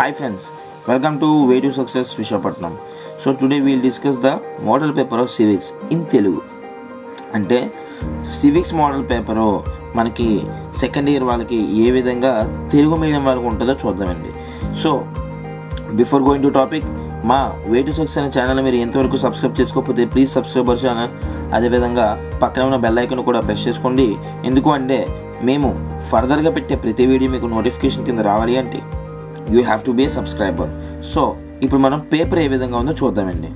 Hi friends, welcome to Way to Success Vishakhapatnam. So today we will discuss the model paper of civics in Telugu. అంటే civics model paper మనకి second year వాళ్ళకి ఏ విధంగా Telugu medium వాళ్ళకి ఉంటుందో చూద్దామండి so before going to topic మా way to success అనే ఛానల్ మీరు ఎంతవరకు సబ్స్క్రైబ్ చేసుకోకపోతే ప్లీజ్ సబ్స్క్రైబ్ ఛానల్ అదేవిధంగా పక్కన ఉన్న బెల్ ఐకన్ కూడా ప్రెస్ చేసుకోండి ఎందుకు అంటే మేము ఫర్దర్గా పెట్టే ప్రతి వీడియో మీకు నోటిఫికేషన్ కింద రావాలి అంటే you have to be subscriber so ఇప్పుడు మనం పేపర్ ఏ విధంగా ఉందో చూద్దామండి.